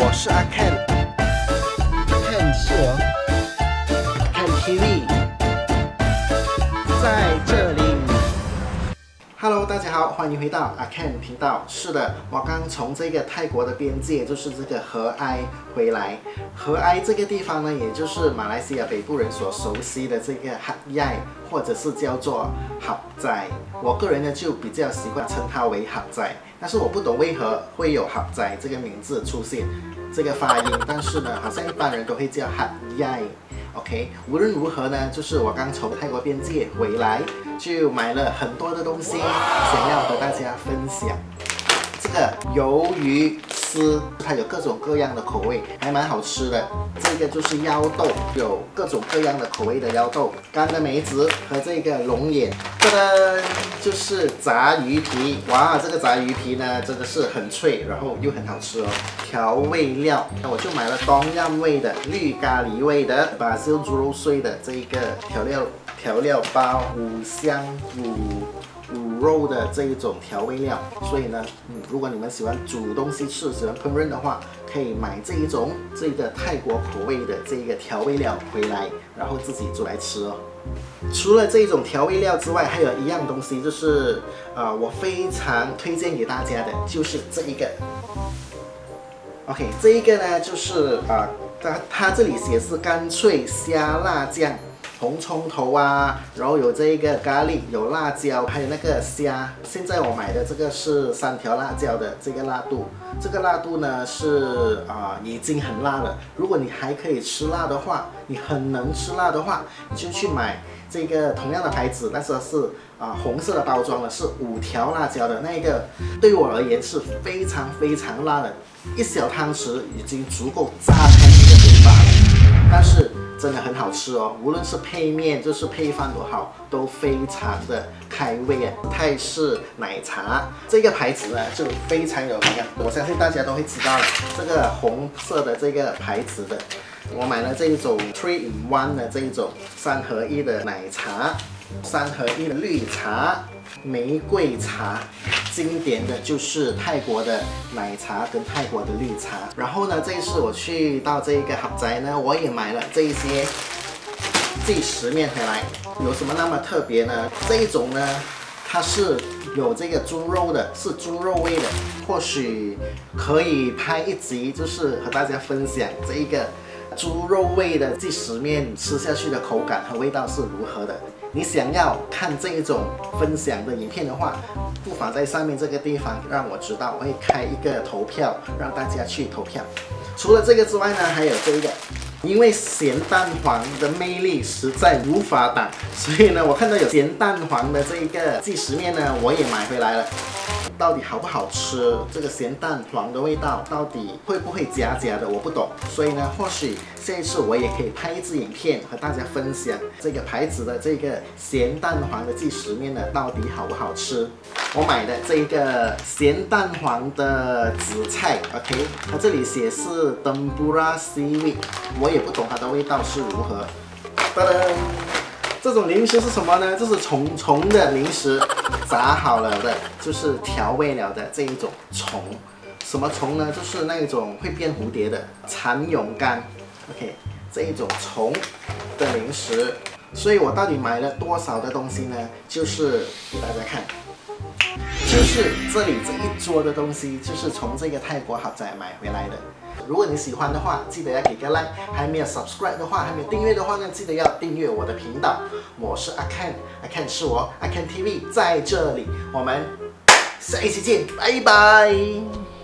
我是阿 Ken，Ken 是我，好，欢迎回到阿 Ken 频道。是的，我刚从这个泰国的边界，就是这个和埃回来。和埃这个地方呢，也就是马来西亚北部人所熟悉的这个哈亚，或者是叫做哈仔。我个人呢，就比较习惯称它为哈仔。但是我不懂为何会有哈仔这个名字出现，这个发音。但是呢，好像一般人都会叫哈亚。OK，无论如何呢，就是我刚从泰国边界回来，就买了很多的东西，想要和大家分享。这个鱿鱼丝，它有各种各样的口味，还蛮好吃的。这个就是腰豆，有各种各样的口味的腰豆，干的梅子和这个龙眼。噔噔，就是炸鱼皮。哇，这个炸鱼皮呢，真的是很脆，然后又很好吃哦。调味料，那我就买了东阳味的、绿咖喱味的、巴西猪肉碎的这一个调料调料包，五香五。肉的这一种调味料，所以呢，嗯，如果你们喜欢煮东西吃，喜欢烹饪的话，可以买这一种这个泰国口味的这个调味料回来，然后自己煮来吃哦。除了这一种调味料之外，还有一样东西，就是啊，我非常推荐给大家的，就是这一个。OK，这一个呢，就是啊，它它这里写是干脆虾辣酱。红葱头啊，然后有这一个咖喱，有辣椒，还有那个虾。现在我买的这个是三条辣椒的这个辣度，这个辣度呢是啊已经很辣了。如果你还可以吃辣的话，你很能吃辣的话，你就去买这个同样的牌子，但是是啊红色的包装的，是五条辣椒的那个，对我而言是非常非常辣的，一小汤匙已经足够炸开你的嘴巴了。但是。真的很好吃哦，无论是配面，就是配饭都好，都非常的开胃啊！泰式奶茶这个牌子呢，就非常有名啊，我相信大家都会知道。这个红色的这个牌子的，我买了这一种 three in one 的这一种三合一的奶茶，三合一的绿茶。玫瑰茶，经典的就是泰国的奶茶跟泰国的绿茶。然后呢，这一次我去到这一个豪宅呢，我也买了这一些即食面回来。有什么那么特别呢？这一种呢，它是有这个猪肉的，是猪肉味的。或许可以拍一集，就是和大家分享这一个猪肉味的即食面吃下去的口感和味道是如何的。你想要看这一种分享的影片的话，不妨在上面这个地方让我知道，我会开一个投票，让大家去投票。除了这个之外呢，还有这一个，因为咸蛋黄的魅力实在无法挡，所以呢，我看到有咸蛋黄的这一个即食面呢，我也买回来了。到底好不好吃？这个咸蛋黄的味道到底会不会假假的？我不懂。所以呢，或许下一次我也可以拍一支影片和大家分享这个牌子的这个咸蛋黄的即食面呢，到底好不好吃？我买的这一个咸蛋黄的紫菜，OK，它这里写是 Tempura Seaweed，我我也不懂它的味道是如何。噔噔，这种零食是什么呢？这是虫虫的零食。炸好了的，就是调味了的这一种虫，什么虫呢？就是那种会变蝴蝶的蚕蛹干。OK，这一种虫的零食。所以我到底买了多少的东西呢？就是给大家看，就是这里这一桌的东西，就是从这个泰国豪宅买回来的。如果你喜欢的话，记得要给个 like；还没有 subscribe 的话，还没有订阅的话呢，记得要订阅我的频道。我是阿 Ken，阿 Ken 是我，阿 Ken TV 在这里，我们下一期见，拜拜。